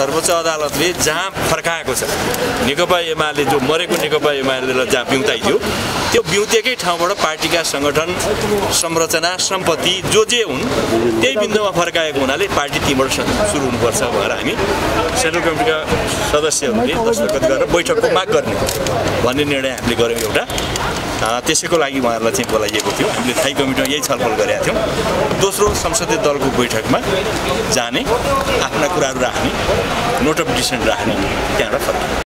सर्वोच्च अदालतले जहाँ फर्काएको छ। नेकपा एमाले जो मरेको नेकपा एमाले जहाँ बिउताइयो त्यो बिउतेकै ठाउँबाट पार्टीका सङ्गठन संरचना सम्पत्ति जो जे हुन् त्यही बिन्दुमा फर्काएको हुनाले पार्टी तीबाट सुरु हुनुपर्छ भनेर हामी सेन्ट्रल कमिटीका सदस्यहरूले दस्तखत गरेर बैठकको माग गर्ने भन्ने निर्णय हामीले गऱ्यौँ एउटा त्यसैको लागि उहाँहरूलाई चाहिँ बोलाइएको थियो। हामीले थाई कमिटीमा यही छलफल गरेका थियौँ। दोस्रो संसदीय दलको बैठकमा जाने आफ्ना कुराहरू राख्ने नोट अफ डिसिसन राख्ने त्यहाँबाट फर्किने